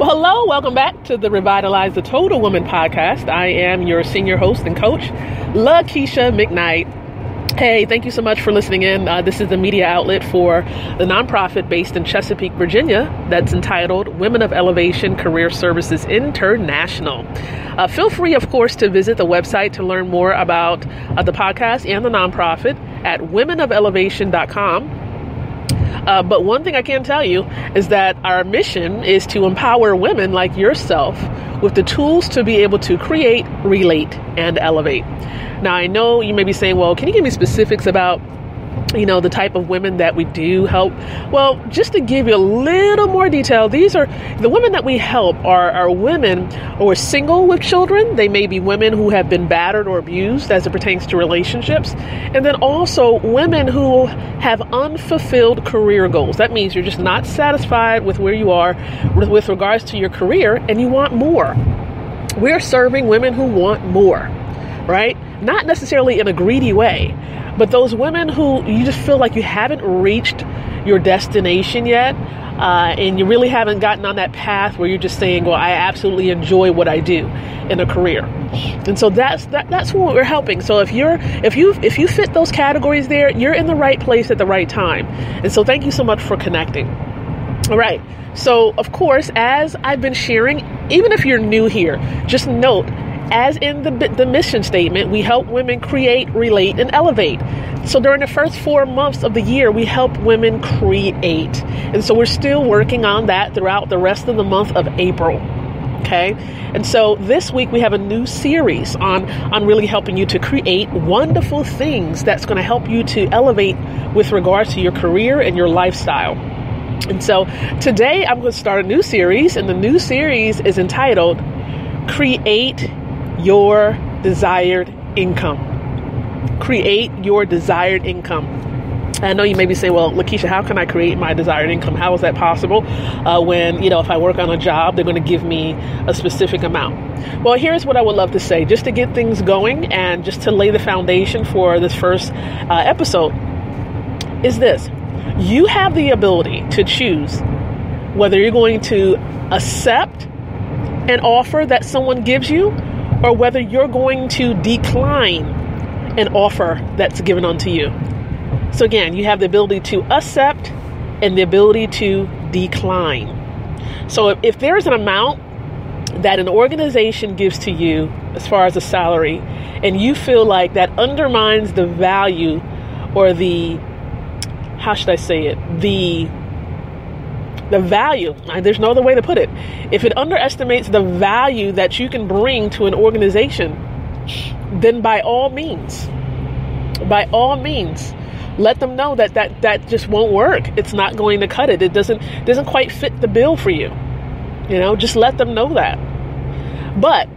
Well, hello, welcome back to the Revitalize the Total Woman podcast. I am your senior host and coach, LaKeisha McKnight. Hey, thank you so much for listening in. Uh, this is the media outlet for the nonprofit based in Chesapeake, Virginia, that's entitled Women of Elevation Career Services International. Uh, feel free, of course, to visit the website to learn more about uh, the podcast and the nonprofit at womenofelevation.com. Uh, but one thing I can tell you is that our mission is to empower women like yourself with the tools to be able to create, relate, and elevate. Now, I know you may be saying, well, can you give me specifics about you know, the type of women that we do help. Well, just to give you a little more detail, these are the women that we help are, are women who are single with children. They may be women who have been battered or abused as it pertains to relationships. And then also women who have unfulfilled career goals. That means you're just not satisfied with where you are with, with regards to your career and you want more. We're serving women who want more, right? Not necessarily in a greedy way but those women who you just feel like you haven't reached your destination yet, uh, and you really haven't gotten on that path where you're just saying, "Well, I absolutely enjoy what I do in a career," and so that's that, that's what we're helping. So if you're if you if you fit those categories there, you're in the right place at the right time. And so thank you so much for connecting. All right. So of course, as I've been sharing, even if you're new here, just note as in the, the mission statement, we help women create, relate, and elevate. So during the first four months of the year, we help women create. And so we're still working on that throughout the rest of the month of April. Okay. And so this week we have a new series on, on really helping you to create wonderful things that's going to help you to elevate with regards to your career and your lifestyle. And so today I'm going to start a new series, and the new series is entitled Create your desired income. Create your desired income. I know you may be saying, well, LaKeisha, how can I create my desired income? How is that possible uh, when, you know, if I work on a job, they're going to give me a specific amount? Well, here's what I would love to say just to get things going and just to lay the foundation for this first uh, episode is this you have the ability to choose whether you're going to accept an offer that someone gives you or whether you're going to decline an offer that's given unto you. So, again, you have the ability to accept and the ability to decline. So, if, there's an amount that an organization gives to you as far as a salary, and you feel like that undermines the value or the, how should I say it, the the value, there's no other way to put it. If it underestimates the value that you can bring to an organization, then by all means, by all means, let them know that that, that just won't work. It's not going to cut it. It doesn't doesn't quite fit the bill for you. You know, just let them know that. But,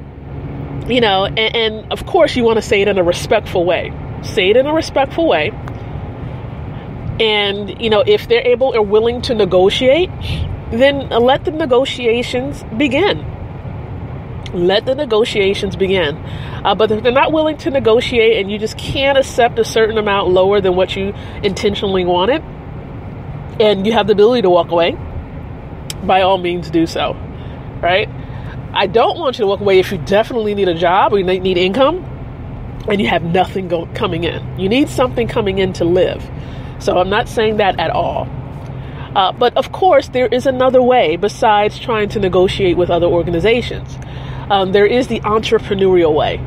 you know, and, and of course you want to say it in a respectful way. Say it in a respectful way and, you know, if they're able or willing to negotiate, then let the negotiations begin. Let the negotiations begin. Uh, but if they're not willing to negotiate and you just can't accept a certain amount lower than what you intentionally wanted, and you have the ability to walk away, by all means do so. Right? I don't want you to walk away if you definitely need a job or you need income and you have nothing go- coming in. You need something coming in to live. So I'm not saying that at all. Uh, but of course, there is another way besides trying to negotiate with other organizations. Um, there is the entrepreneurial way,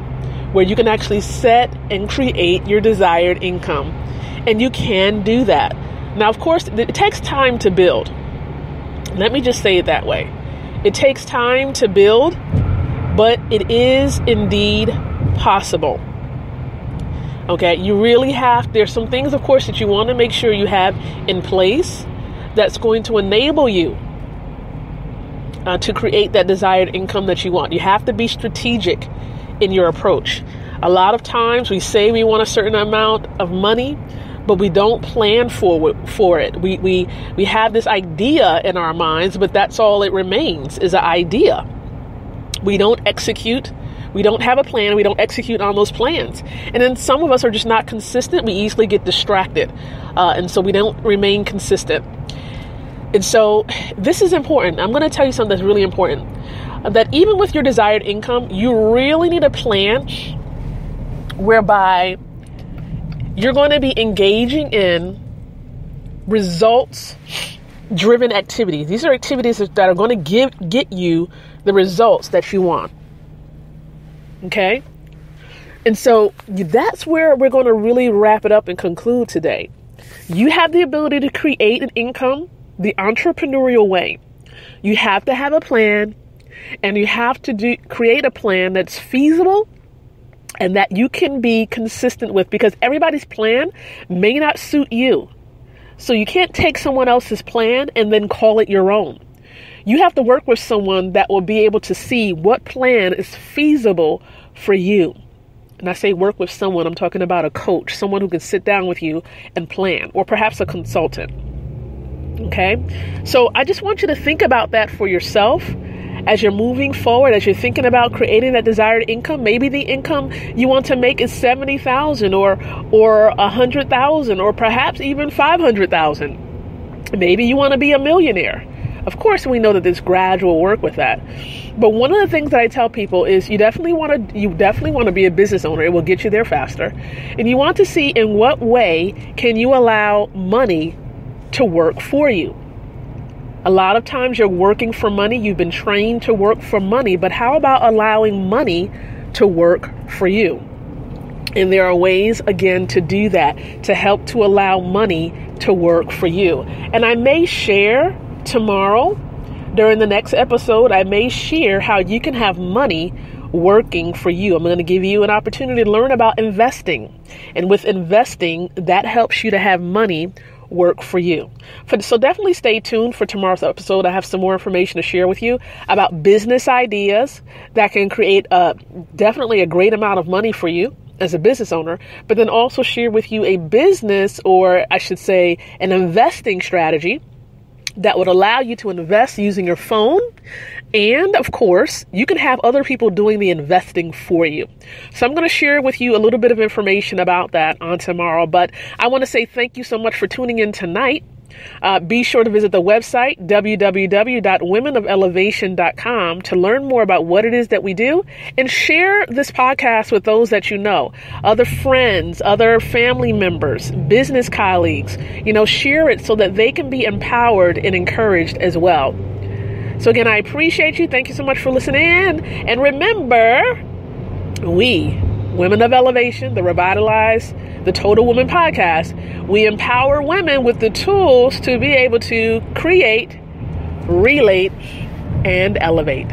where you can actually set and create your desired income. And you can do that. Now, of course, it takes time to build. Let me just say it that way. It takes time to build, but it is indeed possible. Okay, you really have, there's some things, of course, that you want to make sure you have in place that's going to enable you uh, to create that desired income that you want. You have to be strategic in your approach. A lot of times we say we want a certain amount of money, but we don't plan for for it. We we we have this idea in our minds, but that's all it remains is an idea. We don't execute we don't have a plan. We don't execute on those plans. And then some of us are just not consistent. We easily get distracted. Uh, and so we don't remain consistent. And so, this is important. I'm going to tell you something that's really important. That even with your desired income, you really need a plan whereby you're going to be engaging in results driven activities. These are activities that are going to give get you the results that you want. Okay? And so that's where we're going to really wrap it up and conclude today. You have the ability to create an income the entrepreneurial way. You have to have a plan and you have to do create a plan that's feasible and that you can be consistent with because everybody's plan may not suit you. So you can't take someone else's plan and then call it your own. You have to work with someone that will be able to see what plan is feasible for you. And I say work with someone, I'm talking about a coach, someone who can sit down with you and plan, or perhaps a consultant. Okay? So I just want you to think about that for yourself as you're moving forward, as you're thinking about creating that desired income, maybe the income you want to make is 70,000 or or 100,000 or perhaps even 500,000. Maybe you want to be a millionaire. Of course, we know that there's gradual work with that. But one of the things that I tell people is you definitely want to you definitely want to be a business owner. It will get you there faster. And you want to see in what way can you allow money to work for you. A lot of times you're working for money, you've been trained to work for money, but how about allowing money to work for you? And there are ways, again, to do that, to help to allow money to work for you. And I may share tomorrow, during the next episode, I may share how you can have money working for you. I'm going to give you an opportunity to learn about investing. And with investing, that helps you to have money work for you. so definitely stay tuned for tomorrow's episode. I have some more information to share with you about business ideas that can create a, definitely a great amount of money for you as a business owner, but then also share with you a business or I should say an investing strategy that would allow you to invest using your phone. And of course, you can have other people doing the investing for you. So I'm going to share with you a little bit of information about that on tomorrow. But I want to say thank you so much for tuning in tonight. Uh, be sure to visit the website www.womenofElevation.com to learn more about what it is that we do and share this podcast with those that you know, other friends, other family members, business colleagues. You know, share it so that they can be empowered and encouraged as well. So, again, I appreciate you. Thank you so much for listening in. And remember, we, Women of Elevation, the Revitalize the Total Woman podcast, we empower women with the tools to be able to create, relate, and elevate.